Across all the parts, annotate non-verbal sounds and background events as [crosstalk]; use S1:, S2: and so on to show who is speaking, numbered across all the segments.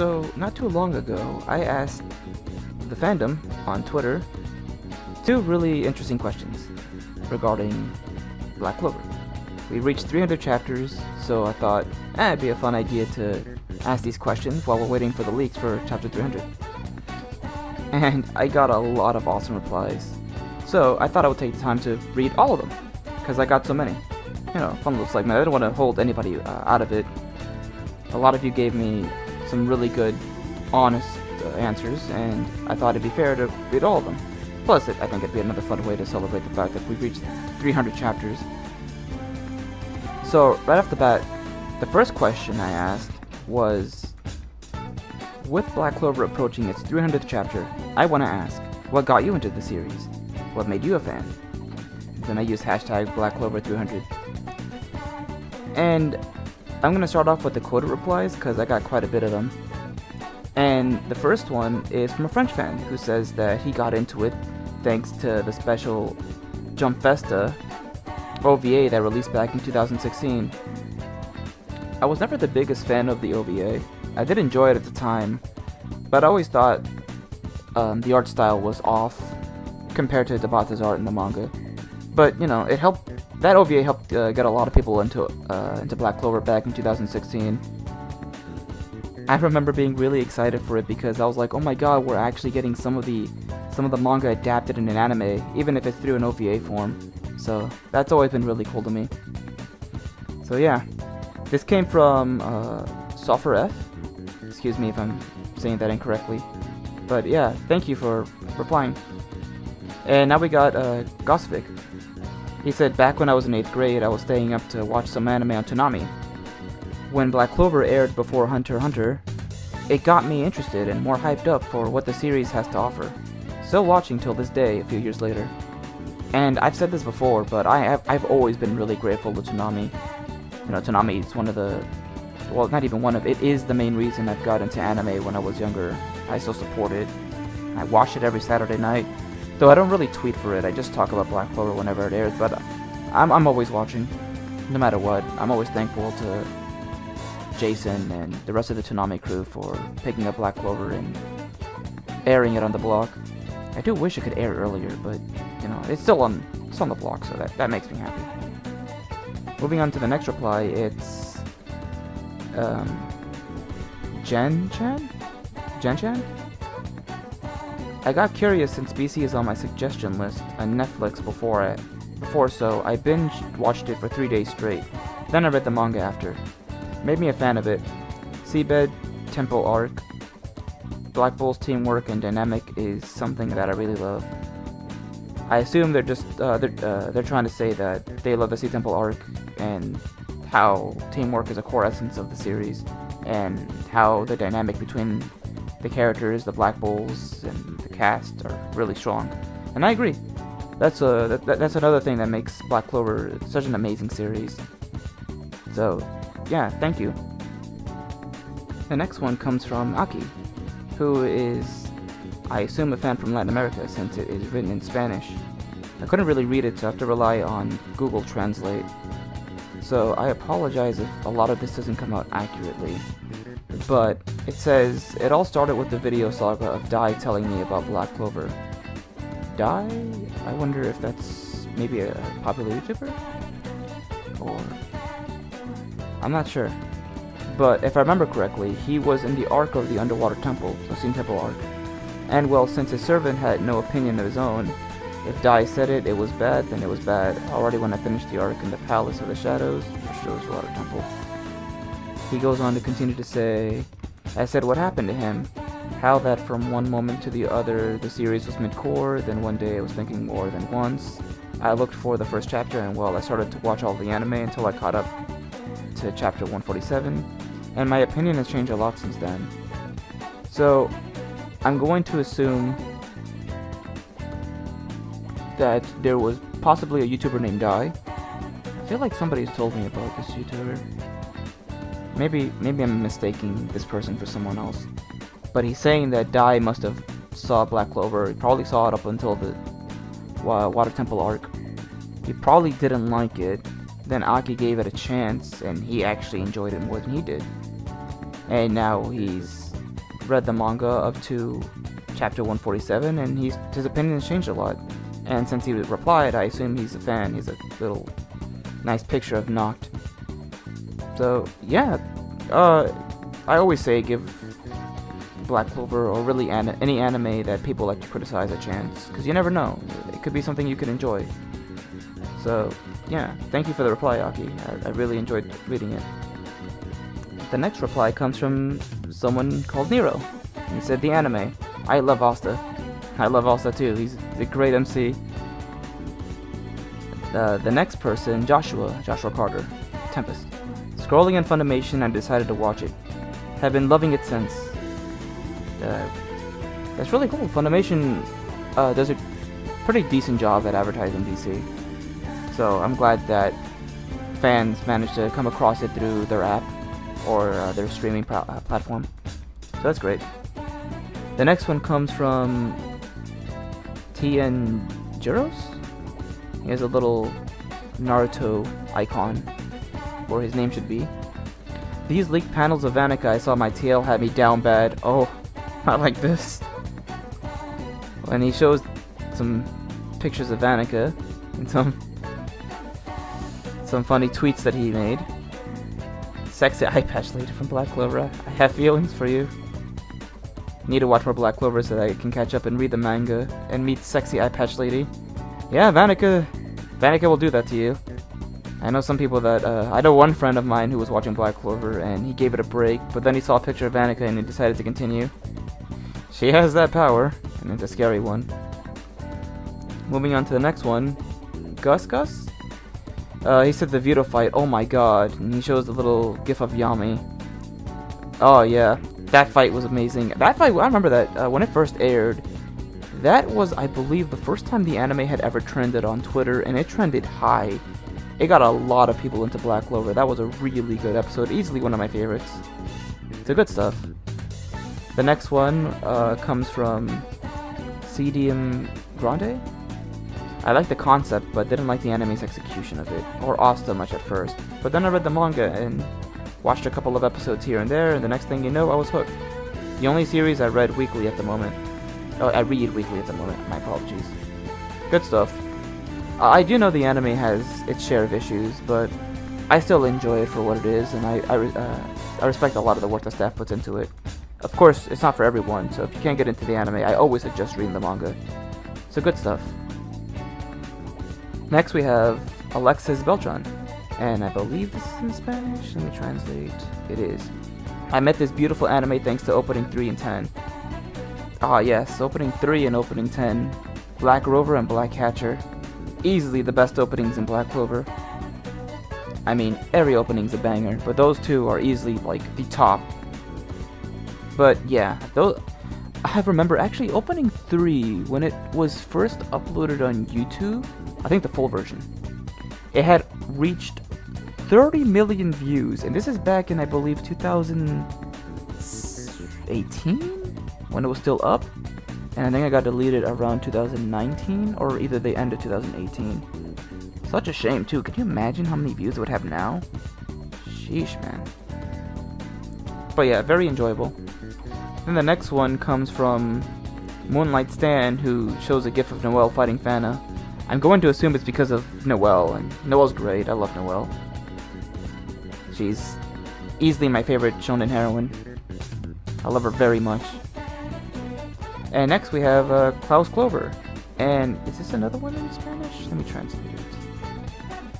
S1: So, not too long ago, I asked the fandom on Twitter two really interesting questions regarding Black Clover. We reached 300 chapters, so I thought eh, it'd be a fun idea to ask these questions while we're waiting for the leaks for chapter 300. And I got a lot of awesome replies. So I thought I would take the time to read all of them, because I got so many. You know, fun little segment. I didn't want to hold anybody uh, out of it. A lot of you gave me some really good, honest uh, answers, and I thought it'd be fair to read all of them. Plus, it, I think it'd be another fun way to celebrate the fact that we've reached 300 chapters. So, right off the bat, the first question I asked was With Black Clover approaching its 300th chapter, I want to ask, what got you into the series? What made you a fan? Then I use hashtag Black Clover 300. And I'm going to start off with the quoted replies because I got quite a bit of them. And the first one is from a French fan who says that he got into it thanks to the special Jump Festa OVA that released back in 2016. I was never the biggest fan of the OVA. I did enjoy it at the time, but I always thought um, the art style was off compared to Tabata's art in the manga. But you know, it helped. That OVA helped uh, get a lot of people into uh, into Black Clover back in 2016. I remember being really excited for it because I was like, "Oh my god, we're actually getting some of the some of the manga adapted in an anime, even if it's through an OVA form." So that's always been really cool to me. So yeah, this came from uh, Soffer F. Excuse me if I'm saying that incorrectly, but yeah, thank you for replying. And now we got uh, Gosvik. He said, back when I was in 8th grade, I was staying up to watch some anime on Toonami. When Black Clover aired before Hunter Hunter, it got me interested and more hyped up for what the series has to offer. Still watching till this day, a few years later. And I've said this before, but I have, I've always been really grateful to Toonami. You know, Toonami is one of the, well, not even one of, it is the main reason I've got into anime when I was younger. I still support it. I watch it every Saturday night. Though I don't really tweet for it, I just talk about Black Clover whenever it airs, but I'm, I'm always watching, no matter what. I'm always thankful to Jason and the rest of the Toonami crew for picking up Black Clover and airing it on the block. I do wish it could air earlier, but, you know, it's still on, it's on the block, so that, that makes me happy. Moving on to the next reply, it's, um, Jen Chan? Jen Chan? I got curious since BC is on my suggestion list on Netflix before it. before so I binge watched it for three days straight. Then I read the manga after. Made me a fan of it. Seabed, Temple Arc, Black Bull's teamwork and dynamic is something that I really love. I assume they're just uh, they're uh, they're trying to say that they love the Sea Temple arc and how teamwork is a core essence of the series, and how the dynamic between the characters, the Black Bulls, and cast are really strong. And I agree. That's a that, that's another thing that makes Black Clover such an amazing series. So, yeah, thank you. The next one comes from Aki, who is, I assume, a fan from Latin America since it is written in Spanish. I couldn't really read it, so I have to rely on Google Translate. So I apologize if a lot of this doesn't come out accurately. But it says, it all started with the video saga of Dai telling me about Black Clover. Dai? I wonder if that's maybe a popular YouTuber? Or... I'm not sure. But if I remember correctly, he was in the arc of the Underwater Temple, the Sea Temple arc. And well, since his servant had no opinion of his own, if Dai said it, it was bad, then it was bad. Already when I finished the arc in the Palace of the Shadows, which shows Water Temple. He goes on to continue to say, I said what happened to him, how that from one moment to the other the series was mid-core, then one day I was thinking more than once. I looked for the first chapter and well, I started to watch all the anime until I caught up to chapter 147, and my opinion has changed a lot since then. So, I'm going to assume that there was possibly a YouTuber named Dai. I feel like somebody's told me about this YouTuber. Maybe, maybe I'm mistaking this person for someone else. But he's saying that Dai must have saw Black Clover. He probably saw it up until the Water Temple arc. He probably didn't like it. Then Aki gave it a chance, and he actually enjoyed it more than he did. And now he's read the manga up to chapter 147, and he's his opinion has changed a lot. And since he replied, I assume he's a fan. He's a little nice picture of Nacht. So yeah, uh, I always say give Black Clover or really an any anime that people like to criticize a chance, because you never know. It could be something you could enjoy. So yeah, thank you for the reply, Aki. I, I really enjoyed reading it. The next reply comes from someone called Nero. He said, The anime. I love Asta. I love Asta too. He's a great MC. Uh, the next person, Joshua, Joshua Carter, Tempest. Scrolling in Funimation, I decided to watch it. Have been loving it since. Uh, that's really cool. Funimation uh, does a pretty decent job at advertising BC. So I'm glad that fans managed to come across it through their app or uh, their streaming uh, platform. So that's great. The next one comes from TN Juros. He has a little Naruto icon where his name should be. These leaked panels of Vanica I saw my tail had me down bad. Oh, not like this. And he shows some pictures of Vanica and some some funny tweets that he made. Sexy eye patch lady from Black Clover. I have feelings for you. Need to watch more Black Clover so that I can catch up and read the manga and meet sexy eye patch lady. Yeah, Vanica. Vanica will do that to you. I know some people that, uh, I know one friend of mine who was watching Black Clover and he gave it a break, but then he saw a picture of Vanica and he decided to continue. She has that power, and it's a scary one. Moving on to the next one, Gus Gus? Uh, he said the Vetto fight, oh my god, and he shows the little gif of Yami. Oh yeah, that fight was amazing. That fight, I remember that uh, when it first aired. That was, I believe, the first time the anime had ever trended on Twitter, and it trended high. It got a lot of people into Black Clover. That was a really good episode, easily one of my favorites. It's a good stuff. The next one uh, comes from CDM Grande? I liked the concept, but didn't like the anime's execution of it, or Asta much at first. But then I read the manga and watched a couple of episodes here and there, and the next thing you know, I was hooked. The only series I read weekly at the moment. Oh, I read weekly at the moment, my apologies. Good stuff. I do know the anime has its share of issues, but I still enjoy it for what it is, and I, I, uh, I respect a lot of the work the staff puts into it. Of course, it's not for everyone, so if you can't get into the anime, I always suggest reading the manga. So good stuff. Next we have Alexis Beltran, and I believe this is in Spanish. Let me translate. It is. I met this beautiful anime thanks to opening 3 and 10. Ah yes, opening 3 and opening 10. Black Rover and Black Catcher. Easily the best openings in Black Clover. I mean, every opening's a banger, but those two are easily like the top. But yeah, those I remember actually opening 3 when it was first uploaded on YouTube I think the full version. It had reached 30 million views, and this is back in, I believe, 2018? When it was still up? And I think I got deleted around 2019, or either the end of 2018. Such a shame, too. Can you imagine how many views it would have now? Sheesh, man. But yeah, very enjoyable. Then the next one comes from Moonlight Stan, who shows a gif of Noelle fighting Fana. I'm going to assume it's because of Noelle, and Noelle's great. I love Noelle. She's easily my favorite shonen heroine. I love her very much. And next we have uh, Klaus Clover. And is this another one in Spanish? Let me translate it.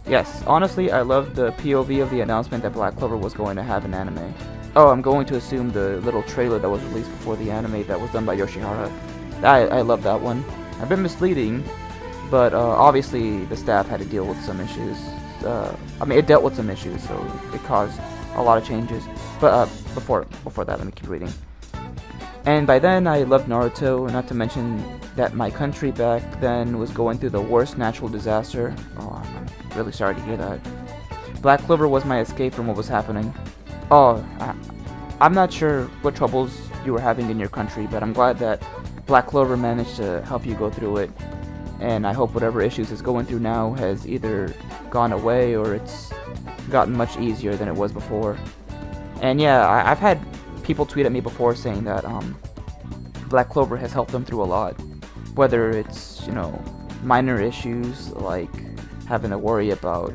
S1: Yes, honestly, I love the POV of the announcement that Black Clover was going to have an anime. Oh, I'm going to assume the little trailer that was released before the anime that was done by Yoshihara. I, I love that one. I've been misleading but uh, obviously, the staff had to deal with some issues. Uh, I mean, it dealt with some issues, so it caused a lot of changes. But uh, before before that, let me keep reading. And by then, I loved Naruto, not to mention that my country back then was going through the worst natural disaster. Oh, I'm really sorry to hear that. Black Clover was my escape from what was happening. Oh, I, I'm not sure what troubles you were having in your country, but I'm glad that Black Clover managed to help you go through it and I hope whatever issues it's going through now has either gone away or it's gotten much easier than it was before. And yeah, I, have had people tweet at me before saying that um, Black Clover has helped them through a lot, whether it's you know minor issues like having to worry about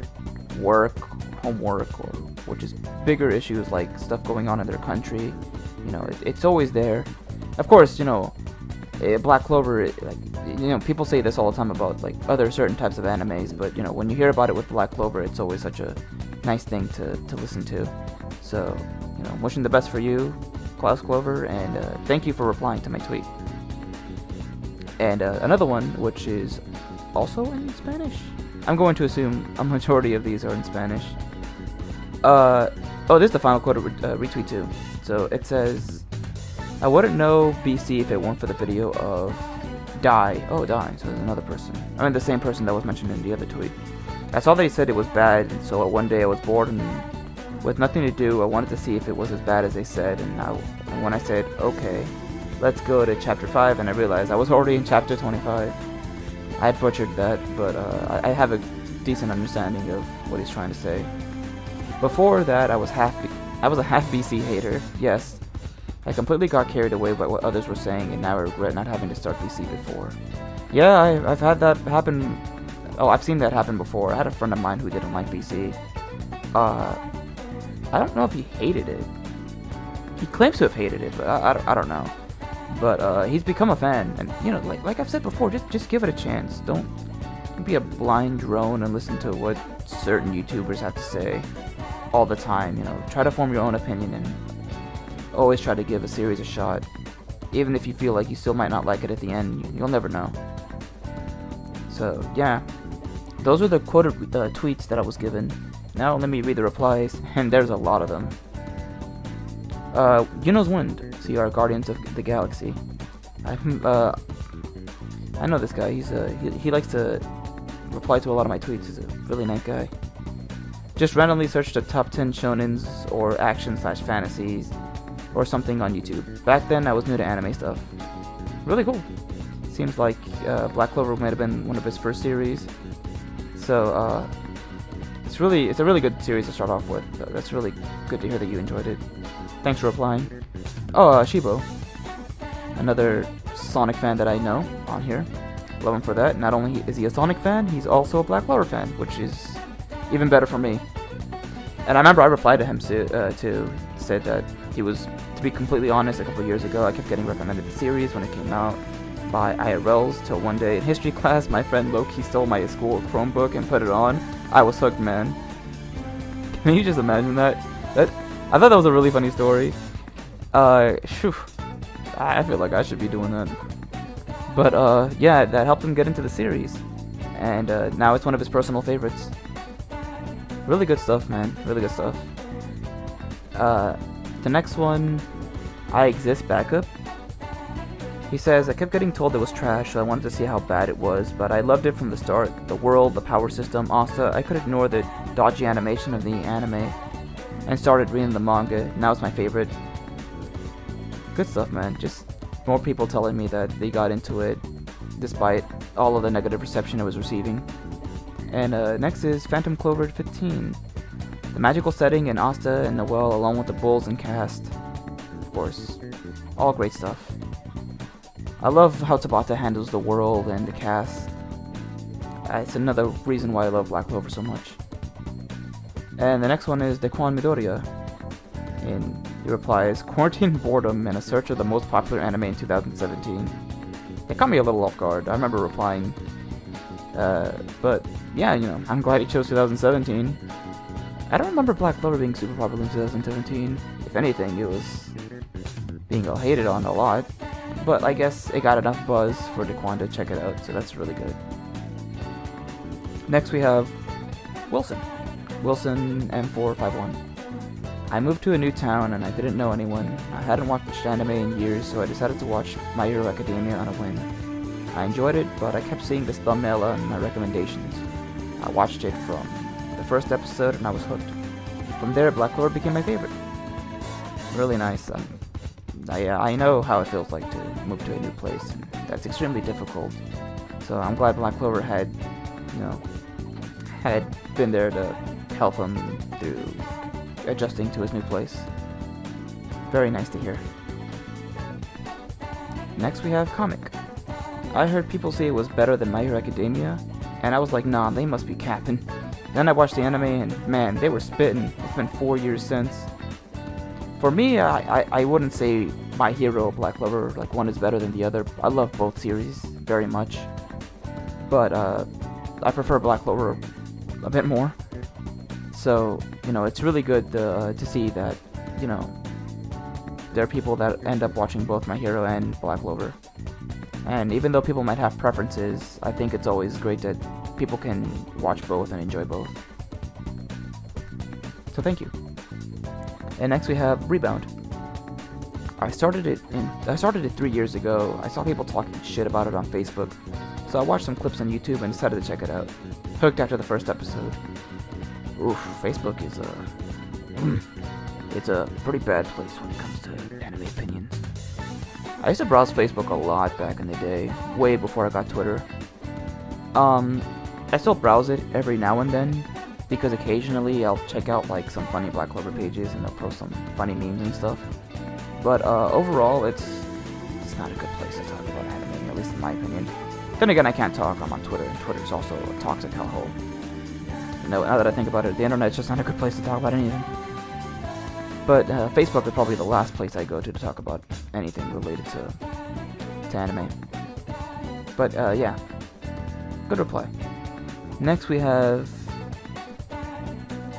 S1: work, homework, or which is bigger issues like stuff going on in their country. You know, it, it's always there. Of course, you know, eh, Black Clover, like you know, people say this all the time about like other certain types of animes, but you know, when you hear about it with Black Clover, it's always such a nice thing to, to listen to. So, you know, wishing the best for you, Klaus Clover, and uh, thank you for replying to my tweet. And uh, another one, which is also in Spanish. I'm going to assume a majority of these are in Spanish. Uh, oh, this is the final quote uh, retweet too. So it says, I wouldn't know BC if it weren't for the video of Die. Oh, Die. So there's another person. I mean, the same person that was mentioned in the other tweet. I saw they said it was bad, and so one day I was bored and with nothing to do, I wanted to see if it was as bad as they said, and, I, and when I said, okay, let's go to chapter 5, and I realized I was already in chapter 25. I butchered that, but uh, I, have a decent understanding of what he's trying to say. Before that, I was half I was a half BC hater. Yes, I completely got carried away by what others were saying, and now I regret not having to start BC before. Yeah, I, have had that happen. Oh, I've seen that happen before. I had a friend of mine who didn't like BC. Uh, I don't know if he hated it. He claims to have hated it, but I, I, I don't know. But uh, he's become a fan, and you know, like like I've said before, just just give it a chance. Don't be a blind drone and listen to what certain YouTubers have to say all the time. You know, try to form your own opinion and always try to give a series a shot. Even if you feel like you still might not like it at the end, you'll never know. So yeah, those are the quoted uh, tweets that I was given. Now let me read the replies, and there's a lot of them. Uh, Yuno's Wind, see our Guardians of the Galaxy. I, uh, I know this guy. He's uh, he, he likes to reply to a lot of my tweets. He's a really nice guy. Just randomly search the top 10 shonens or action slash fantasies or something on YouTube. Back then, I was new to anime stuff. Really cool. Seems like uh, Black Clover might have been one of his first series. So, uh, it's really, it's a really good series to start off with. That's really good to hear that you enjoyed it. Thanks for replying. Oh, uh, Shibo. Another Sonic fan that I know on here. Love him for that. Not only is he a Sonic fan, he's also a Black Clover fan, which is even better for me. And I remember I replied to him to, uh, to said that he was, to be completely honest, a couple years ago, I kept getting recommended the series when it came out by IRLs till one day in history [laughs] class, my friend Loki stole my school Chromebook and put it on. I was hooked, man. Can you just imagine that? That I thought that was a really funny story. Uh, whew, I feel like I should be doing that. But uh, yeah, that helped him get into the series, and uh, now it's one of his personal favorites. Really good stuff, man. Really good stuff. Uh, the next one, I Exist Backup. He says, I kept getting told it was trash, so I wanted to see how bad it was, but I loved it from the start. The world, the power system, Asta, I could ignore the dodgy animation of the anime, and started reading the manga. Now it's my favorite. Good stuff, man. Just more people telling me that they got into it, despite all of the negative reception it was receiving. And uh, next is Phantom Clover 15. The magical setting in Asta and Noelle along with the bulls and cast. Of course. All great stuff. I love how Tabata handles the world and the cast. Uh, it's another reason why I love Black Clover so much. And the next one is Dequan Midoriya. And he replies, Quarantine [laughs] boredom and a search of the most popular anime in 2017. It caught me a little off guard. I remember replying. Uh, but yeah, you know, I'm glad he chose 2017. I don't remember Black Clover being super popular in 2017. If anything, it was being hated on a lot. But I guess it got enough buzz for Daquan to check it out, so that's really good. Next we have Wilson. Wilson M451. I moved to a new town and I didn't know anyone. I hadn't watched anime in years, so I decided to watch My Hero Academia on a whim. I enjoyed it, but I kept seeing this thumbnail on my recommendations. I watched it from the first episode and I was hooked. From there, Black Clover became my favorite. Really nice. Um, I, uh, I know how it feels like to move to a new place, and that's extremely difficult. So I'm glad Black Clover had, you know, had been there to help him through adjusting to his new place. very nice to hear. Next we have comic. I heard people say it was better than My Hero Academia, and I was like, nah, they must be capping. Then I watched the anime, and man, they were spitting. It's been four years since. For me, I, I, I wouldn't say My Hero Black Clover, like one is better than the other. I love both series very much. But uh, I prefer Black Clover a bit more. So, you know, it's really good to, uh, to see that, you know, there are people that end up watching both My Hero and Black Clover. And even though people might have preferences, I think it's always great that people can watch both and enjoy both. So thank you. And next we have Rebound. I started it in I started it three years ago. I saw people talking shit about it on Facebook, so I watched some clips on YouTube and decided to check it out. Hooked after the first episode. Oof, Facebook is a [clears throat] it's a pretty bad place when it comes to anime opinions. I used to browse Facebook a lot back in the day, way before I got Twitter. Um, I still browse it every now and then, because occasionally I'll check out like some funny Black Clover pages and they'll post some funny memes and stuff. But uh, overall, it's it's not a good place to talk about anime, at least in my opinion. Then again, I can't talk. I'm on Twitter, and Twitter's also a toxic hellhole. Know, now that I think about it, the internet's just not a good place to talk about anything. But uh, Facebook is probably the last place I go to to talk about anything related to to anime. But uh, yeah, good reply. Next we have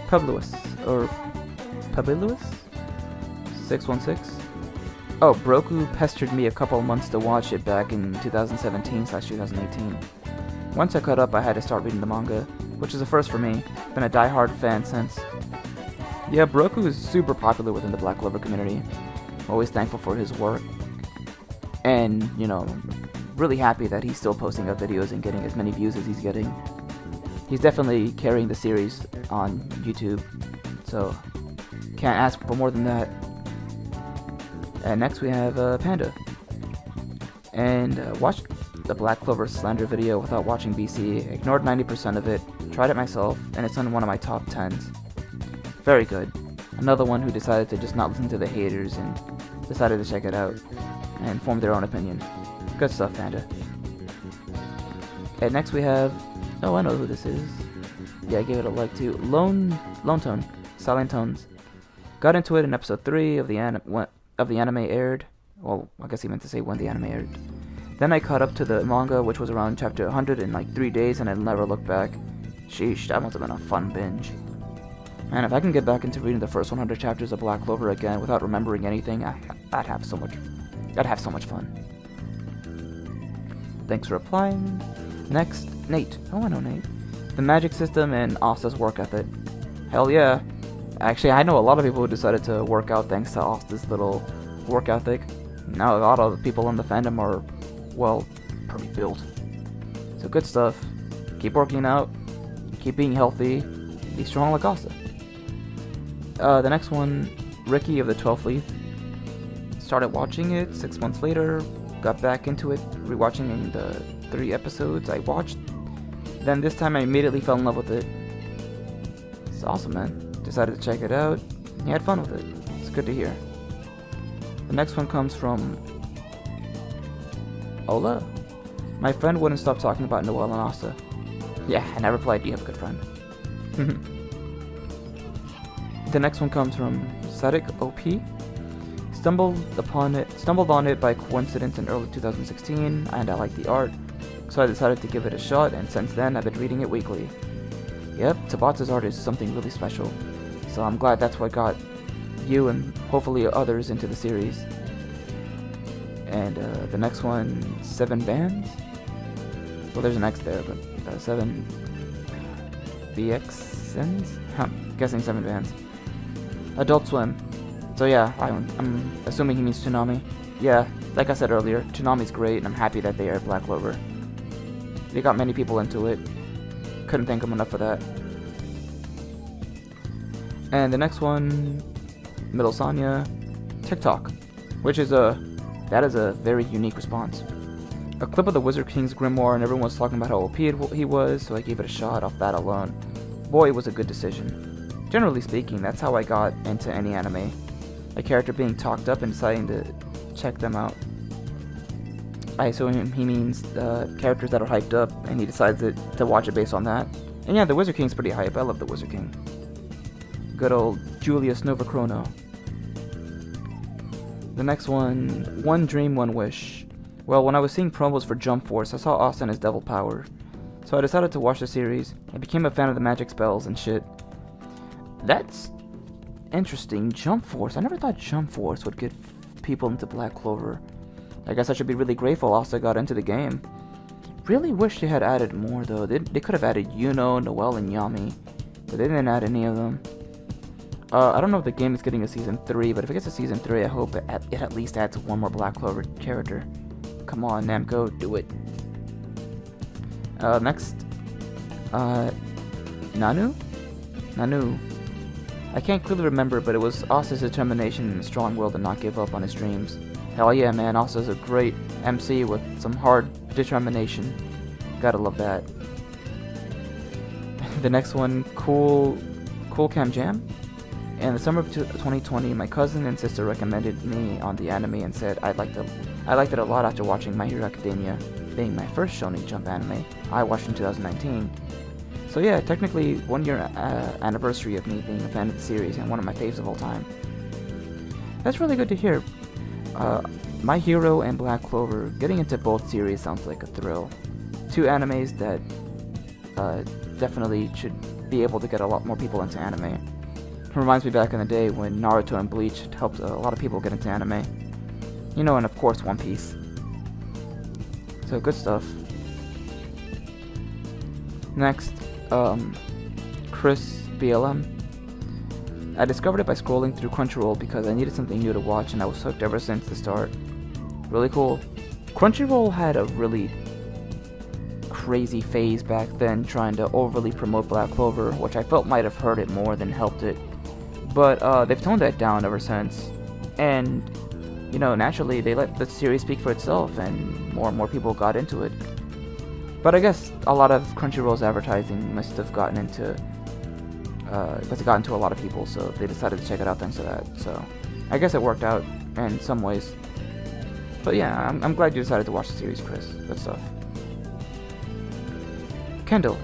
S1: Publius or Publius six one six. Oh, Broku pestered me a couple months to watch it back in 2017 slash 2018. Once I caught up, I had to start reading the manga, which is a first for me. Been a die-hard fan since. Yeah, Broku is super popular within the Black Clover community. Always thankful for his work. And, you know, really happy that he's still posting up videos and getting as many views as he's getting. He's definitely carrying the series on YouTube, so can't ask for more than that. And next we have uh, Panda. And uh, watched the Black Clover slander video without watching BC, ignored 90% of it, tried it myself, and it's on one of my top 10s. Very good. Another one who decided to just not listen to the haters and decided to check it out and form their own opinion. Good stuff, Panda. And next we have... Oh, I know who this is. Yeah, I gave it a like too. Lone... Lone Tone. Silent Tones. Got into it in episode 3 of the anim of the anime aired. Well, I guess he meant to say when the anime aired. Then I caught up to the manga, which was around chapter 100 in like three days, and I never looked back. Sheesh, that must have been a fun binge. Man, if I can get back into reading the first 100 chapters of Black Clover again without remembering anything, I, would have so much. I'd have so much fun. Thanks for replying. Next, Nate. Oh, I know Nate. The magic system and Asta's work ethic. Hell yeah. Actually, I know a lot of people who decided to work out thanks to Asta's little work ethic. Now a lot of people in the fandom are, well, pretty built. So good stuff. Keep working out. Keep being healthy. Be strong like Asta. Uh, the next one, Ricky of the 12th Leaf. Started watching it six months later. Got back into it, rewatching the three episodes I watched. Then this time I immediately fell in love with it. It's awesome, man decided to check it out. He had fun with it. It's good to hear. The next one comes from Ola. My friend wouldn't stop talking about Noelle and Asta. Yeah, I replied, you have a good friend. [laughs] the next one comes from Sadik OP. Stumbled upon it, stumbled on it by coincidence in early 2016, and I like the art, so I decided to give it a shot, and since then I've been reading it weekly. Yep, Tabata's art is something really special. So I'm glad that's what got you and hopefully others into the series. And uh, the next one, Seven Bands. Well, there's an X there, but uh, Seven BXNs? Huh, guessing Seven Bands. Adult Swim. So yeah, I'm, I'm assuming he means Toonami. Yeah, like I said earlier, Toonami's great, and I'm happy that they are Black Clover. They got many people into it. Couldn't thank them enough for that. And the next one, Middle Sanya, TikTok, which is a that is a very unique response. A clip of the Wizard King's Grimoire, and everyone was talking about how OP he was, so I gave it a shot off that alone. Boy, it was a good decision. Generally speaking, that's how I got into any anime. a character being talked up and deciding to check them out. I assume he means uh, characters that are hyped up, and he decides to, to watch it based on that. And yeah, the Wizard King's pretty hype. I love the Wizard King. Good old Julius Novachrono. The next one, One Dream, One Wish. Well, when I was seeing promos for Jump Force, I saw Austin as Devil Power. So I decided to watch the series. I became a fan of the magic spells and shit. That's interesting. Jump Force. I never thought Jump Force would get people into Black Clover. I guess I should be really grateful Asta got into the game. Really wish they had added more though. They, they could have added Yuno, Noelle, and Yami. But they didn't add any of them. Uh, I don't know if the game is getting a season 3, but if it gets a season 3, I hope it at, it at least adds one more Black Clover character. Come on, Namco, do it. Uh, next, uh, Nanu? Nanu. I can't clearly remember, but it was Asta's determination and strong will to not give up on his dreams. Hell yeah, man, Asta's a great MC with some hard determination. Gotta love that. [laughs] the next one, Cool, Cool Cam Jam? In the summer of 2020, my cousin and sister recommended me on the anime and said I liked it. I liked it a lot after watching My Hero Academia, being my first Shonen Jump anime I watched in 2019. So yeah, technically one year uh, anniversary of me being a fan of the series and one of my faves of all time. That's really good to hear. Uh, my Hero and Black Clover, getting into both series sounds like a thrill. Two animes that uh, definitely should be able to get a lot more people into anime. It reminds me back in the day when Naruto and Bleach helped a lot of people get into anime. You know, and of course One Piece. So good stuff. Next, um, Chris BLM. I discovered it by scrolling through Crunchyroll because I needed something new to watch and I was hooked ever since the start. Really cool. Crunchyroll had a really crazy phase back then trying to overly promote Black Clover, which I felt might have hurt it more than helped it. But uh, they've toned that down ever since. And, you know, naturally they let the series speak for itself and more and more people got into it. But I guess a lot of Crunchyroll's advertising must have gotten into, uh, must have gotten to a lot of people, so they decided to check it out thanks to that. So I guess it worked out in some ways. But yeah, I'm, I'm glad you decided to watch the series, Chris. Good stuff. Kendall.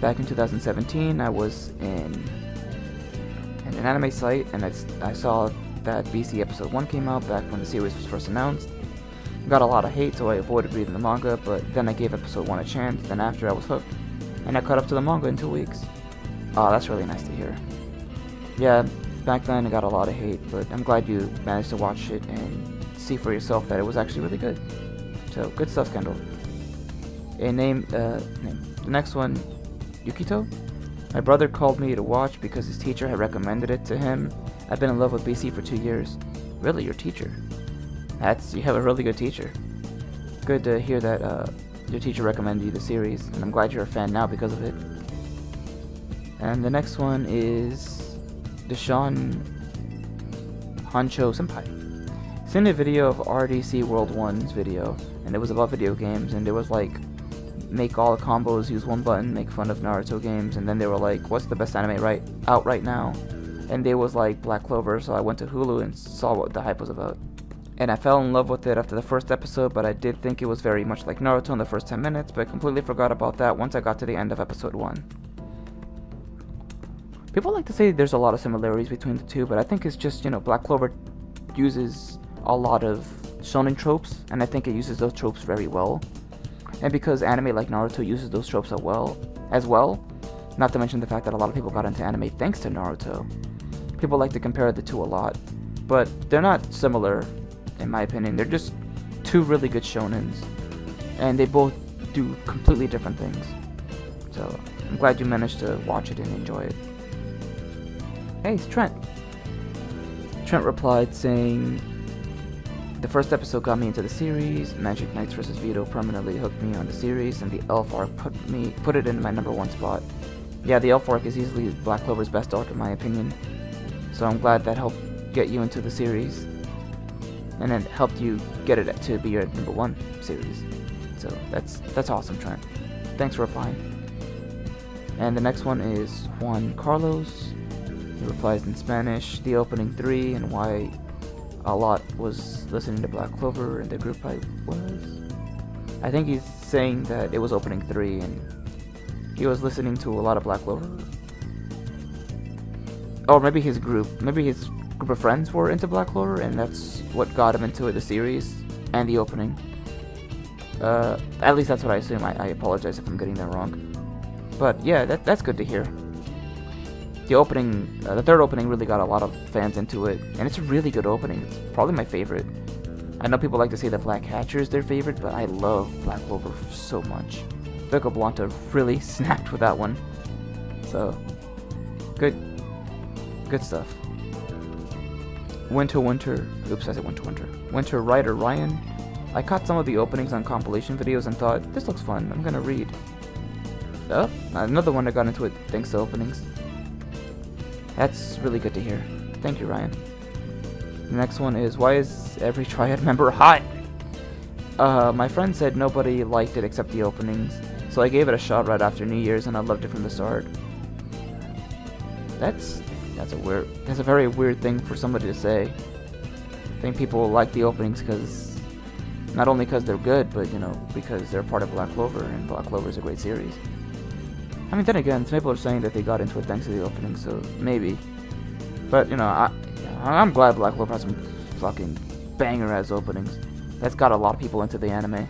S1: Back in 2017, I was in an anime site, and I saw that BC Episode 1 came out back when the series was first announced. Got a lot of hate, so I avoided reading the manga, but then I gave Episode 1 a chance, then after I was hooked, and I caught up to the manga in two weeks. Oh, that's really nice to hear. Yeah, back then I got a lot of hate, but I'm glad you managed to watch it and see for yourself that it was actually really good. So, good stuff, Kendall. A name, uh, name. The next one, Yukito? My brother called me to watch because his teacher had recommended it to him. I've been in love with BC for two years. Really, your teacher? That's you have a really good teacher. Good to hear that uh, your teacher recommended you the series, and I'm glad you're a fan now because of it. And the next one is Deshaun Hancho Senpai. Seen a video of RDC World 1's video, and it was about video games, and it was like make all the combos use one button, make fun of Naruto games, and then they were like, what's the best anime right out right now? And they was like Black Clover, so I went to Hulu and saw what the hype was about. And I fell in love with it after the first episode, but I did think it was very much like Naruto in the first 10 minutes, but completely forgot about that once I got to the end of episode 1. People like to say there's a lot of similarities between the two, but I think it's just, you know, Black Clover uses a lot of shonen tropes, and I think it uses those tropes very well and because anime like Naruto uses those tropes as well, as well, not to mention the fact that a lot of people got into anime thanks to Naruto. People like to compare the two a lot, but they're not similar, in my opinion. They're just two really good shonens, and they both do completely different things. So I'm glad you managed to watch it and enjoy it. Hey, it's Trent. Trent replied saying, the first episode got me into the series, Magic Knights vs. Vetto permanently hooked me on the series, and the Elf arc put me put it in my number one spot. Yeah, the Elf arc is easily Black Clover's best arc in my opinion, so I'm glad that helped get you into the series, and then helped you get it to be your number one series. So that's that's awesome, Trent. Thanks for replying. And the next one is Juan Carlos. Replies in Spanish, the opening three, and why a lot was listening to Black Clover and the group I was. I think he's saying that it was opening three and he was listening to a lot of Black Clover. Or maybe his group, maybe his group of friends were into Black Clover and that's what got him into the series and the opening. Uh, at least that's what I assume. I, I apologize if I'm getting that wrong. But yeah, that, that's good to hear the opening, uh, the third opening really got a lot of fans into it, and it's a really good opening. It's probably my favorite. I know people like to say that Black Catcher is their favorite, but I love Black Rover so much. Vico really [laughs] snapped with that one. So, good, good stuff. Winter Winter, oops, I said Winter Winter. Winter Writer Ryan. I caught some of the openings on compilation videos and thought, this looks fun, I'm gonna read. Oh, another one I got into it thanks to openings. That's really good to hear. Thank you, Ryan. The next one is, why is every Triad [laughs] member hot? Uh, my friend said nobody liked it except the openings, so I gave it a shot right after New Year's and I loved it from the start. That's that's a weird that's a very weird thing for somebody to say. I think people like the openings because not only because they're good, but you know because they're part of Black Clover and Black Clover is a great series. I mean, then again, some people are saying that they got into it thanks to the opening, so maybe. But, you know, I, I'm glad Black Clover has some fucking banger-ass openings. That's got a lot of people into the anime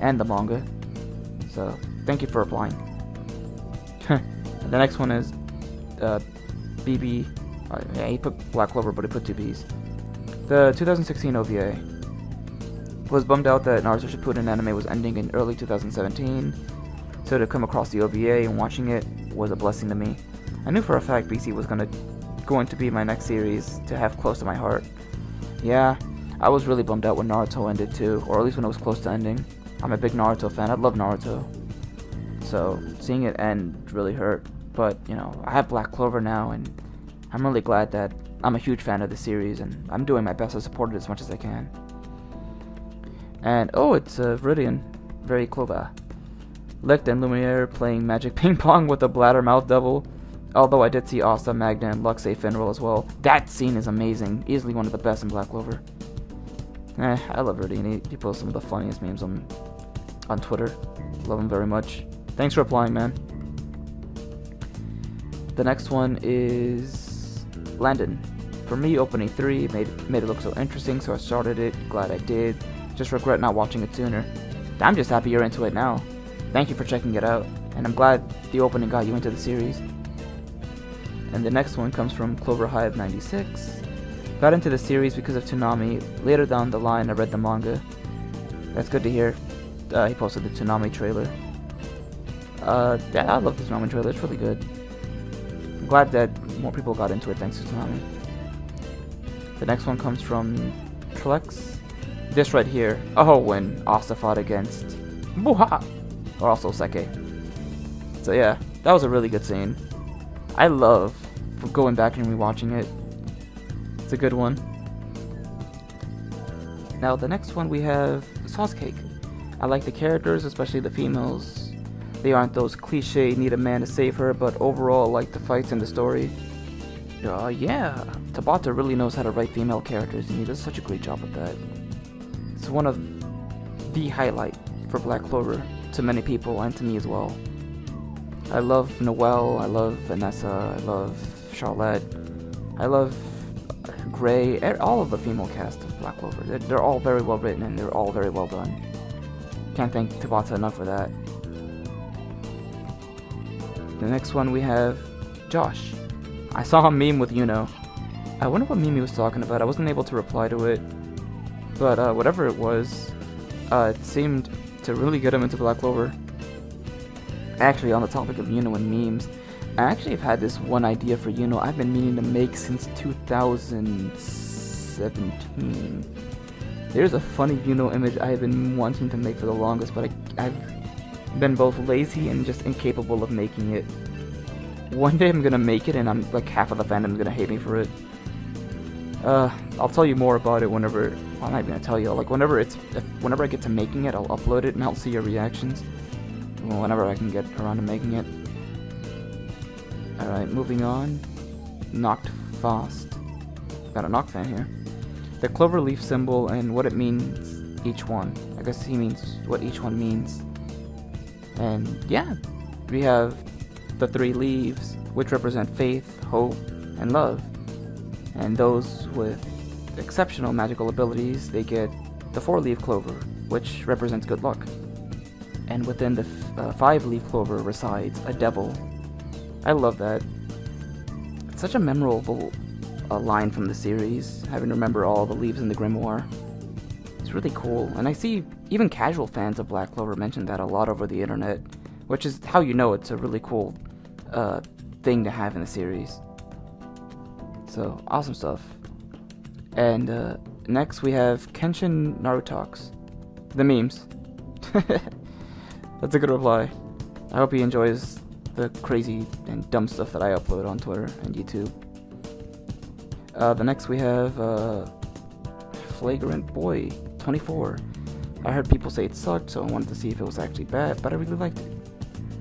S1: and the manga. So, thank you for applying. [laughs] the next one is uh, BB. Uh, yeah, he put Black Clover, but he put two B's. The 2016 OVA was bummed out that Naruto Shippuden anime was ending in early 2017 so to come across the OVA and watching it was a blessing to me. I knew for a fact BC was gonna going to be my next series to have close to my heart. Yeah, I was really bummed out when Naruto ended too, or at least when it was close to ending. I'm a big Naruto fan. I love Naruto. So seeing it end really hurt. But, you know, I have Black Clover now and I'm really glad that I'm a huge fan of the series and I'm doing my best to support it as much as I can. And oh, it's uh, Viridian. Very Clover. Licht and Lumiere playing Magic [laughs] Ping Pong with the Bladdermouth Devil. Although I did see Asta, Magna, and Lux A Finral as well. That scene is amazing. Easily one of the best in Black Clover. Eh, I love Rudini. He posts some of the funniest memes on on Twitter. Love him very much. Thanks for applying, man. The next one is Landon. For me, opening 3 made, made it look so interesting, so I started it. Glad I did. Just regret not watching it sooner. I'm just happy you're into it now. Thank you for checking it out, and I'm glad the opening got you into the series. And the next one comes from Clover Hive 96. Got into the series because of Toonami. Later down the line, I read the manga. That's good to hear. Uh, he posted the Toonami trailer. Uh, yeah, I love the Toonami trailer. It's really good. I'm glad that more people got into it thanks to Toonami. The next one comes from Trex. This right here. Oh, when Asta fought against Buha or also Sekke. So yeah, that was a really good scene. I love going back and rewatching it. It's a good one. Now the next one we have Sauce Cake. I like the characters, especially the females. They aren't those cliche need a man to save her, but overall I like the fights and the story. Uh, yeah, Tabata really knows how to write female characters, and he does such a great job with that. It's one of the highlight for Black Clover to many people and to me as well. I love Noelle, I love Vanessa, I love Charlotte, I love Gray, all of the female cast of Black Clover. They're, they're all very well written and they're all very well done. Can't thank Tabata enough for that. The next one we have Josh. I saw a meme with Yuno. I wonder what meme was talking about. I wasn't able to reply to it. But uh, whatever it was, uh, it seemed to really get him into Black Clover. Actually, on the topic of Yuno and memes, I actually have had this one idea for Yuno I've been meaning to make since 2017. There's a funny Yuno image I have been wanting to make for the longest, but I, I've been both lazy and just incapable of making it. One day I'm gonna make it, and I'm like half of the fandom's gonna hate me for it. Uh, I'll tell you more about it whenever. Well, I'm not even gonna tell you. Like whenever it's, whenever I get to making it, I'll upload it and I'll see your reactions. Whenever I can get around to making it. All right, moving on. Nacht Faust. Got a Nacht fan here. The clover leaf symbol and what it means each one. I guess he means what each one means. And yeah, we have the three leaves, which represent faith, hope, and love. And those with exceptional magical abilities, they get the four leaf clover, which represents good luck. And within the uh, five leaf clover resides a devil. I love that. It's such a memorable uh, line from the series, having to remember all the leaves in the grimoire. It's really cool, and I see even casual fans of Black Clover mention that a lot over the internet, which is how you know it's a really cool uh, thing to have in the series. So, awesome stuff. And uh, next we have Kenshin Narutox. The memes. [laughs] That's a good reply. I hope he enjoys the crazy and dumb stuff that I upload on Twitter and YouTube. Uh, the next we have uh, Flagrant Boy 24. I heard people say it sucked, so I wanted to see if it was actually bad, but I really liked it.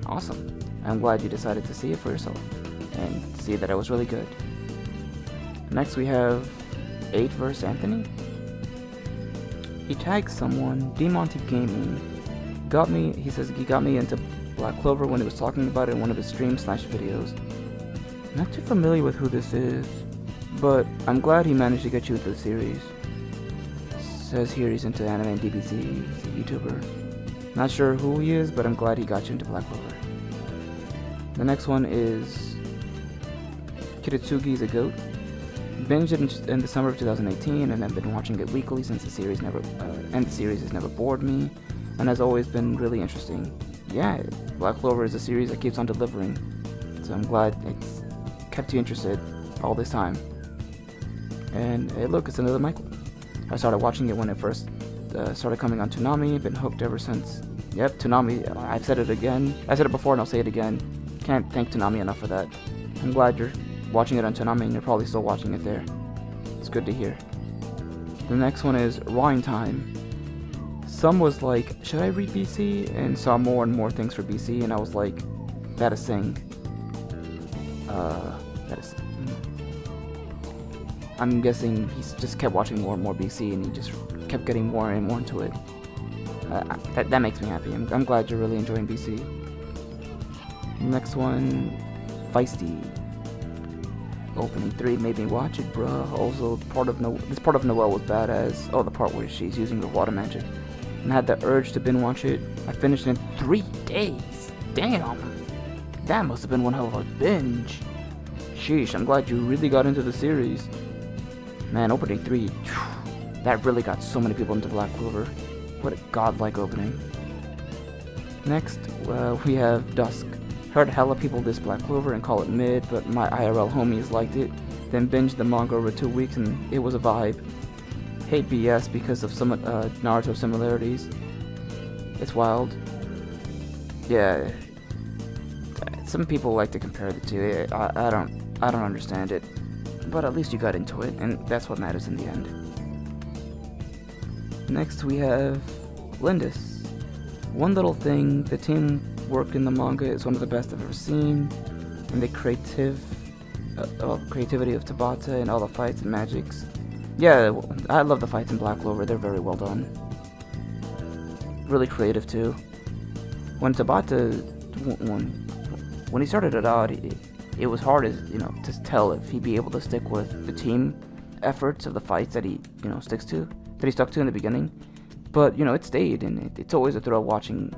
S1: Awesome. I'm glad you decided to see it for yourself and see that it was really good. Next we have 8 vs Anthony. He tags someone, Demonty Gaming. Got me, he says he got me into Black Clover when he was talking about it in one of his streams slash videos. Not too familiar with who this is, but I'm glad he managed to get you into the series. Says here he's into anime and DBZ, YouTuber. Not sure who he is, but I'm glad he got you into Black Clover. The next one is Kiritsugi a goat. Binged it in, the summer of 2018, and I've been watching it weekly since the series never uh, and the series has never bored me, and has always been really interesting. Yeah, Black Clover is a series that keeps on delivering, so I'm glad it's kept you interested all this time. And hey, look, it's another Michael. I started watching it when it first uh, started coming on Toonami. Been hooked ever since. Yep, Toonami. I've said it again. I said it before, and I'll say it again. Can't thank Toonami enough for that. I'm glad you're watching it on Toonami and you're probably still watching it there. It's good to hear. The next one is Rhyme Time. Some was like, should I read BC? And saw more and more things for BC, and I was like, that is saying. Uh, that is. I'm guessing he just kept watching more and more BC, and he just kept getting more and more into it. Uh, that, that makes me happy. I'm, I'm glad you're really enjoying BC. Next one, Feisty. Opening 3 made me watch it, bruh. Also, part of no this part of Noelle was badass. Oh, the part where she's using the water magic. And I had the urge to binge watch it. I finished in three days. Damn. That must have been one hell of a binge. Sheesh, I'm glad you really got into the series. Man, opening 3, that really got so many people into Black Clover. What a godlike opening. Next, uh, we have Dusk. Heard hella people diss Black Clover and call it mid, but my IRL homies liked it. Then binged the manga over two weeks and it was a vibe. Hate BS because of some uh, Naruto similarities. It's wild. Yeah. Some people like to compare the two. I, I don't I don't understand it. But at least you got into it, and that's what matters in the end. Next we have Lindis. One little thing, the team work in the manga is one of the best I've ever seen, and the creative, uh, creativity of Tabata and all the fights and magics. Yeah, I love the fights in Black Clover. They're very well done. Really creative too. When Tabata, when when he started it out, it, it was hard as you know to tell if he'd be able to stick with the team efforts of the fights that he you know sticks to that he stuck to in the beginning. But you know it stayed, and it, it's always a thrill watching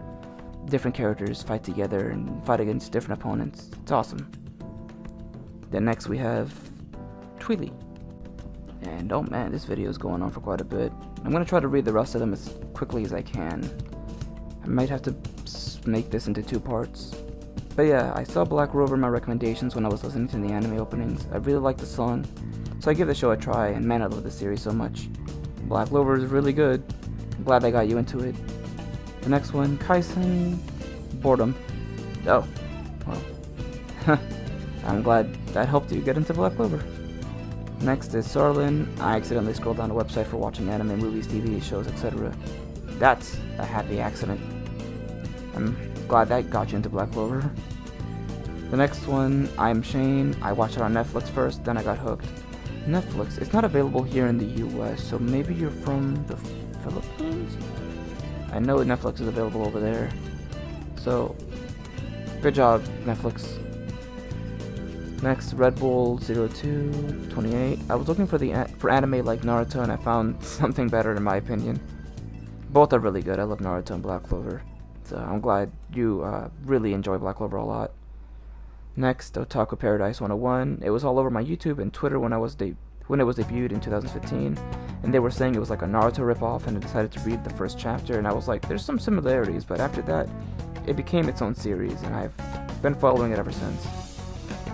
S1: different characters fight together and fight against different opponents. It's awesome. Then next we have Tweely. And oh man, this video is going on for quite a bit. I'm gonna try to read the rest of them as quickly as I can. I might have to make this into two parts. But yeah, I saw Black Rover in my recommendations when I was listening to the anime openings. I really like the song, so I give the show a try, and man, I love the series so much. Black Clover is really good. I'm glad I got you into it. The next one, Kaisen Boredom. Oh, well. [laughs] I'm glad that helped you get into Black Clover. Next is Sarlin. I accidentally scrolled down a website for watching anime, movies, TV shows, etc. That's a happy accident. I'm glad that got you into Black Clover. The next one, I'm Shane. I watched it on Netflix first, then I got hooked. Netflix. It's not available here in the US, so maybe you're from the Philippines? I know Netflix is available over there. So, good job, Netflix. Next, Red Bull 02 28. I was looking for the for anime like Naruto, and I found [laughs] something better in my opinion. Both are really good. I love Naruto and Black Clover. So I'm glad you uh, really enjoy Black Clover a lot. Next, Otaku Paradise 101. It was all over my YouTube and Twitter when I was de- when it was debuted in 2015, and they were saying it was like a Naruto ripoff, and I decided to read the first chapter, and I was like, there's some similarities, but after that, it became its own series, and I've been following it ever since.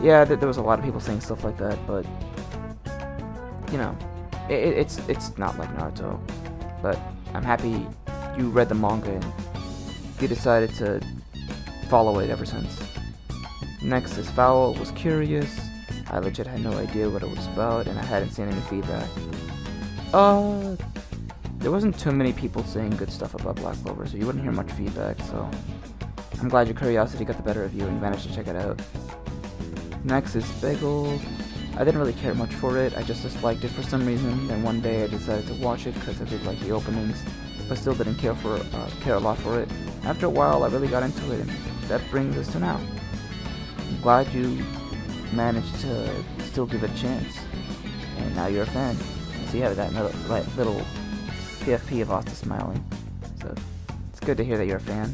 S1: Yeah, th- there was a lot of people saying stuff like that, but you know, it, it's it's not like Naruto. But I'm happy you read the manga and you decided to follow it ever since. Next is Foul was curious. I legit had no idea what it was about, and I hadn't seen any feedback. Uh, there wasn't too many people saying good stuff about Black Clover, so you wouldn't hear much feedback. So I'm glad your curiosity got the better of you and managed to check it out. Next is Bagel. I didn't really care much for it, I just disliked it for some reason, then one day I decided to watch it because I did like the openings, but still didn't care for uh, care a lot for it. After a while, I really got into it, and that brings us to now. I'm glad you managed to still give it a chance, and now you're a fan. So you have that little, PFP of Asta smiling, so it's good to hear that you're a fan.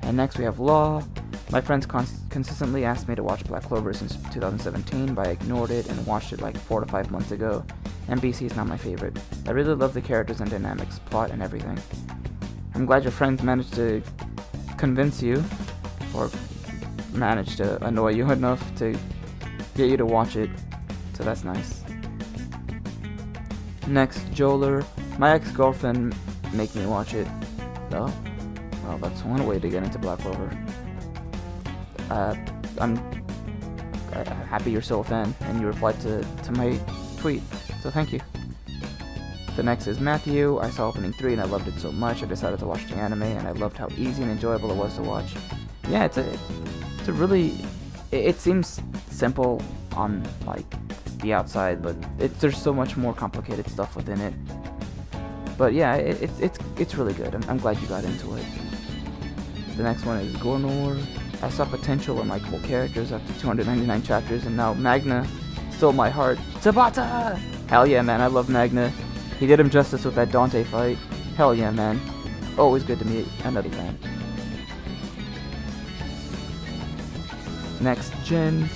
S1: And next we have Law. My friends cons- consistently asked me to watch Black Clover since 2017, but I ignored it and watched it like four to five months ago. MBC is not my favorite. I really love the characters and dynamics, plot, and everything. I'm glad your friends managed to convince you, or managed to annoy you [laughs] enough to get you to watch it, so that's nice. Next, Joler. My ex-girlfriend make me watch it, though. Well, that's one way to get into Black Clover uh, I'm happy you're still a fan and you replied to, to my tweet, so thank you. The next is Matthew. I saw opening 3 and I loved it so much I decided to watch the anime and I loved how easy and enjoyable it was to watch. Yeah, it's a it's a really it, it seems simple on like the outside, but it, there's so much more complicated stuff within it. But yeah, it, it, it's it's really good. I'm, I'm glad you got into it. The next one is Gornor. I saw potential in likable characters after 299 chapters, and now Magna stole my heart. Tabata! Hell yeah, man, I love Magna. He did him justice with that Dante fight. Hell yeah, man. Always good to meet another fan. Next, Jin.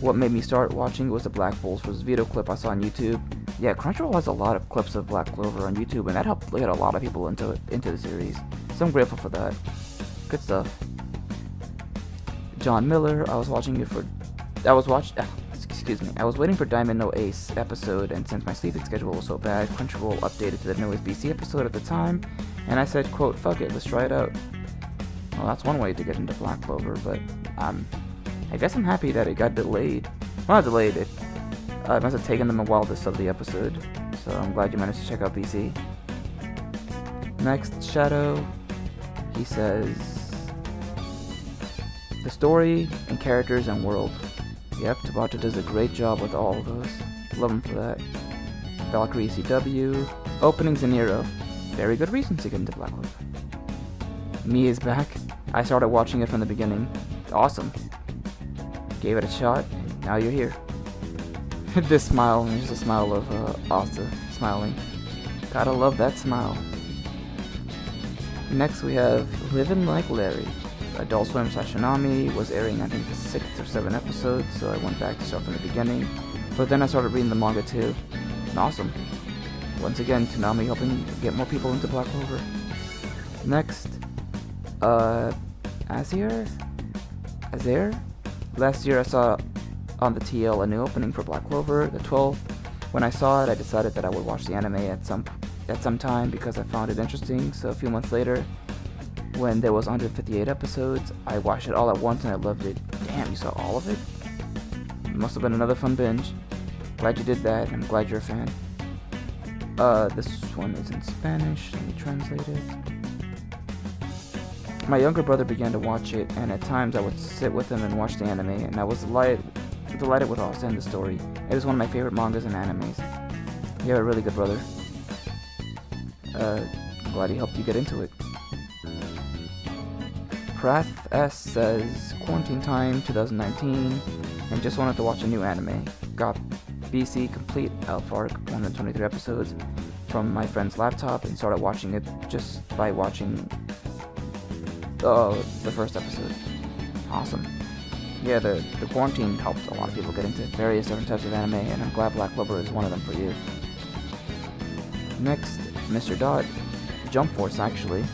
S1: What made me start watching was the Black Bulls vs. Vetto clip I saw on YouTube. Yeah, Crunchyroll has a lot of clips of Black Clover on YouTube, and that helped get a lot of people into into the series. So I'm grateful for that. Good stuff. John Miller. I was watching it for. I was watching. Uh, excuse me. I was waiting for Diamond No Ace episode, and since my sleeping schedule was so bad, Crunchyroll updated to the No Ace BC episode at the time, and I said, "quote Fuck it, let's try it out." Well, that's one way to get into Black Clover, but um, I guess I'm happy that it got delayed. Well, not delayed. It, uh, it must have taken them a while to sub the episode, so I'm glad you managed to check out BC. Next, Shadow. He says. The story and characters and world. Yep, Tabata does a great job with all of those. Love him for that. Valkyrie CW. Openings in Nero. Very good reasons to get into Black Clover. Me is back. I started watching it from the beginning. Awesome. Gave it a shot. Now you're here. [laughs] this smile just a smile of uh, Asta smiling. Gotta love that smile. Next we have Living Like Larry. Adult Swim Sashonami was airing, I think, the sixth or seventh episode, so I went back to start from the beginning. But then I started reading the manga too. And awesome. Once again, Toonami helping get more people into Black Clover. Next, uh, Azir? Azir? Last year I saw on the TL a new opening for Black Clover, the 12th. When I saw it, I decided that I would watch the anime at some at some time because I found it interesting. So a few months later, when there was 158 episodes. I watched it all at once and I loved it. Damn, you saw all of it? it must have been another fun binge. Glad you did that. I'm glad you're a fan. Uh, this one is in Spanish. Let me translate it. My younger brother began to watch it, and at times I would sit with him and watch the anime, and I was delighted, delighted with and the story. It is one of my favorite mangas and animes. You have a really good brother. Uh, glad he helped you get into it. Prath S says, Quarantine Time 2019, and just wanted to watch a new anime. Got BC Complete Alpha Arc, 123 episodes, from my friend's laptop and started watching it just by watching uh, the first episode. Awesome. Yeah, the, the quarantine helped a lot of people get into various different types of anime, and I'm glad Black Clover is one of them for you. Next, Mr. Dodd. Jump Force, actually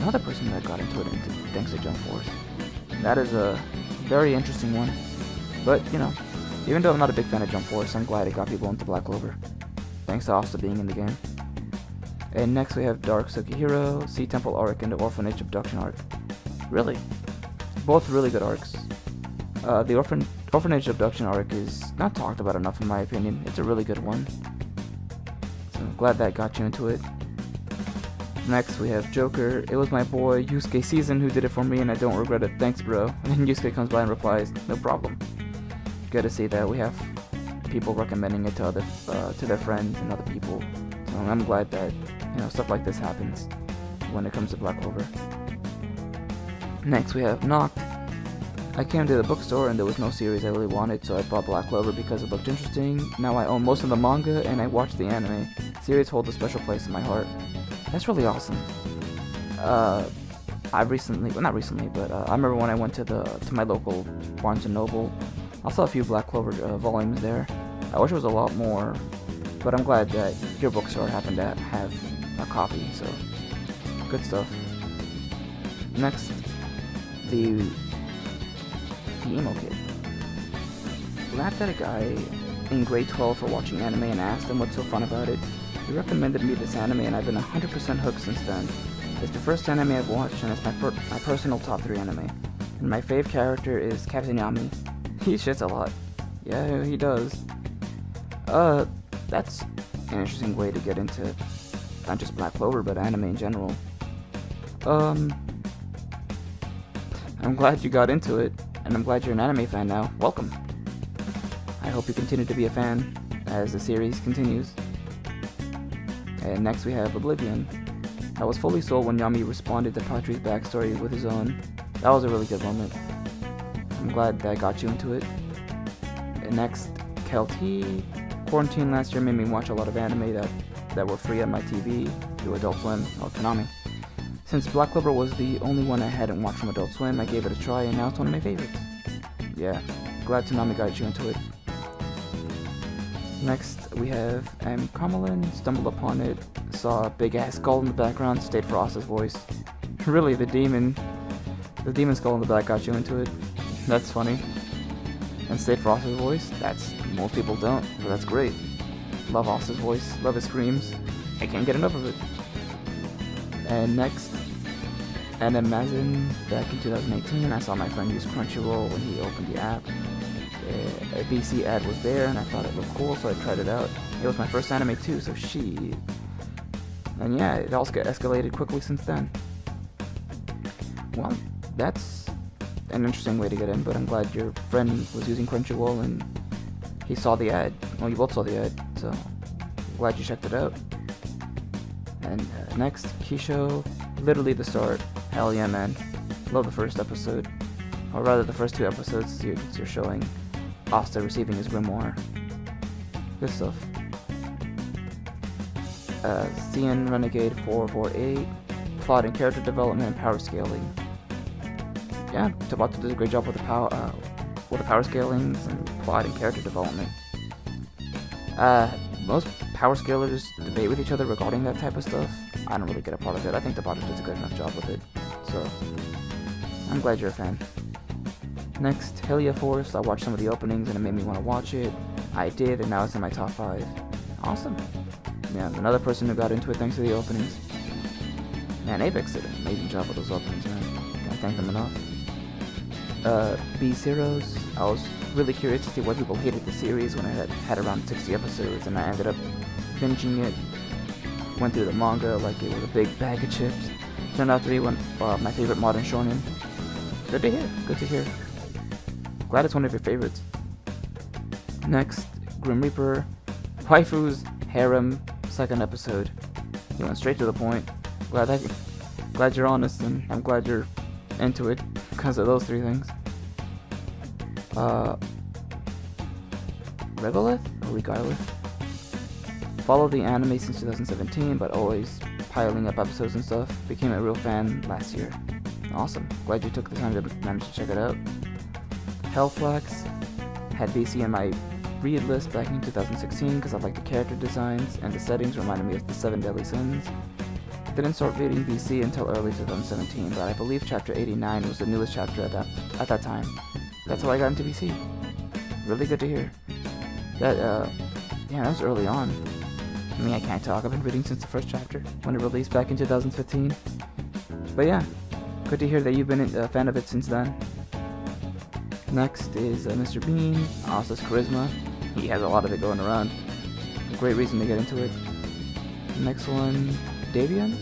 S1: another person that got into it into, thanks to Jump Force. That is a very interesting one. But, you know, even though I'm not a big fan of Jump Force, I'm glad it got people into Black Clover. Thanks to Asta being in the game. And next we have Dark Sukihiro, Sea Temple Arc, and the Orphanage Abduction Arc. Really? Both really good arcs. Uh, the Orphan Orphanage Abduction Arc is not talked about enough in my opinion. It's a really good one. So I'm glad that got you into it. Next, we have Joker. It was my boy Yusuke Season who did it for me, and I don't regret it. Thanks, bro. [laughs] And then Yusuke comes by and replies, "No problem." Good to see that we have people recommending it to other uh, to their friends and other people. So I'm glad that you know stuff like this happens when it comes to Black Clover. Next, we have Knock. I came to the bookstore and there was no series I really wanted, so I bought Black Clover because it looked interesting. Now I own most of the manga and I watch the anime. Series holds a special place in my heart. That's really awesome. Uh, I recently, well not recently, but uh, I remember when I went to the to my local Barnes and Noble, I saw a few Black Clover uh, volumes there. I wish it was a lot more, but I'm glad that your bookstore happened to have a copy. So good stuff. Next, the the emo kid laughed at a guy in grade 12 for watching anime and asked him what's so fun about it. He recommended me this anime and I've been 100% hooked since then. It's the first anime I've watched and it's my, per my personal top 3 anime. And my fave character is Captain Yami. [laughs] He shits a lot. Yeah, he does. Uh, that's an interesting way to get into not just Black Clover, but anime in general. Um, I'm glad you got into it, and I'm glad you're an anime fan now. Welcome. I hope you continue to be a fan as the series continues. And next we have Oblivion. I was fully sold when Yami responded to Patri's backstory with his own. That was a really good moment. I'm glad that got you into it. And next, Kelty. Quarantine last year made me watch a lot of anime that, that were free on my TV through Adult Swim or Toonami. Since Black Clover was the only one I hadn't watched from Adult Swim, I gave it a try and now it's one of my favorites. Yeah, glad Toonami got you into it. Next, we have M. Kamelin, stumbled upon it, saw a big ass skull in the background, stayed for Asta's voice. [laughs] really, the demon, the demon skull in the back got you into it. That's funny. And stayed for Asta's voice? That's, most people don't, but that's great. Love Asta's voice, love his screams. I can't get enough of it. And next, Anna Mazin, back in 2018, I saw my friend use Crunchyroll when he opened the app uh, a BC ad was there, and I thought it looked cool, so I tried it out. It was my first anime too, so she... And yeah, it got escalated quickly since then. Well, that's an interesting way to get in, but I'm glad your friend was using Crunchyroll and he saw the ad. Well, you both saw the ad, so glad you checked it out. And uh, next, Kisho, literally the start. Hell yeah, man. Love the first episode. Or rather, the first two episodes you're, you're showing. Asta receiving his grimoire. Good stuff. Uh, CN Renegade 448, plot and character development and power scaling. Yeah, Tabata does a great job with the power, uh, with the power scalings and plot and character development. Uh, most power scalers debate with each other regarding that type of stuff. I don't really get a part of it. I think the Tabata does a good enough job with it. So, I'm glad you're a fan. Next, Helia Force. I watched some of the openings and it made me want to watch it. I did, and now it's in my top 5. Awesome. Yeah, another person who got into it thanks to the openings. Man, Apex did an amazing job with those openings, man. Can't thank them enough. Uh, Beast Heroes. I was really curious to see why people hated the series when I had had around 60 episodes, and I ended up binging it. Went through the manga like it was a big bag of chips. Turned out to be one uh, my favorite modern shonen. Good to hear. Good to hear. Glad it's one of your favorites. Next, Grim Reaper, Waifus, Harem, second episode. You went straight to the point. Glad that, glad you're honest, and I'm glad you're into it because of those three things. Uh, Regolith or Regardless? Followed the anime since 2017, but always piling up episodes and stuff. Became a real fan last year. Awesome. Glad you took the time to manage to check it out. Hellflax had BC in my read list back in 2016 because I liked the character designs and the settings reminded me of the Seven Deadly Sins. Didn't start reading BC until early 2017, but I believe chapter 89 was the newest chapter at that at that time. That's how I got into BC. Really good to hear. That uh, yeah, that was early on. I mean, I can't talk. I've been reading since the first chapter when it released back in 2015. But yeah, good to hear that you've been a fan of it since then. Next is uh, Mr. Bean, Asta's charisma. He has a lot of it going around. Great reason to get into it. Next one, Davian.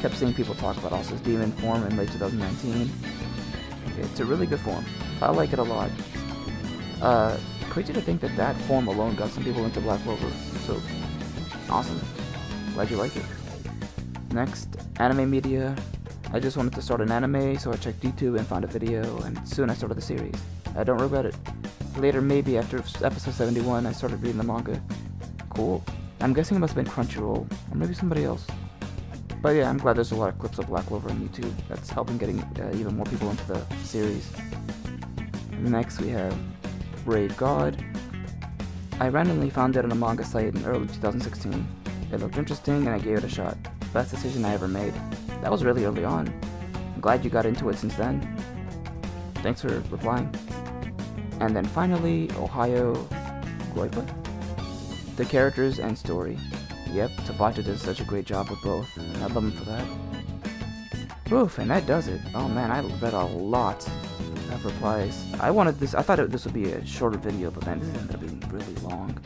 S1: Kept seeing people talk about Asta's demon form in late 2019. It's a really good form. I like it a lot. Uh, crazy to think that that form alone got some people into Black Clover. So, awesome. Glad you like it. Next, anime media. I just wanted to start an anime, so I checked YouTube and found a video, and soon I started the series. I don't regret it. Later, maybe after episode 71, I started reading the manga. Cool. I'm guessing it must have been Crunchyroll, or maybe somebody else. But yeah, I'm glad there's a lot of clips of Black Clover on YouTube. That's helping getting uh, even more people into the series. Next, we have Brave God. I randomly found it on a manga site in early 2016. It looked interesting, and I gave it a shot. Best decision I ever made. That was really early on. I'm glad you got into it since then. Thanks for replying. And then finally, Ohio Goipa? The characters and story. Yep, Tabata does such a great job with both, and I love him for that. Oof, and that does it. Oh man, I read a lot of replies. I wanted this, I thought it, this would be a shorter video, but man, this ended up being really long.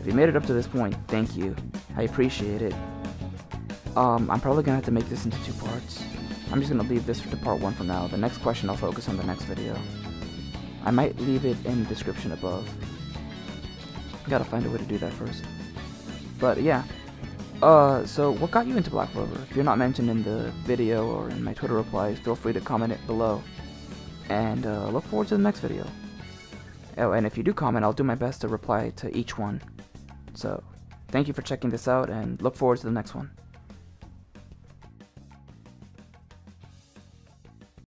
S1: If you made it up to this point, thank you. I appreciate it. Um, I'm probably gonna have to make this into two parts. I'm just gonna leave this for part one for now. The next question I'll focus on the next video. I might leave it in the description above. Gotta find a way to do that first. But yeah. Uh, so what got you into Black Clover? If you're not mentioned in the video or in my Twitter replies, feel free to comment it below. And uh, look forward to the next video. Oh, and if you do comment, I'll do my best to reply to each one. So, thank you for checking this out, and look forward to the next one.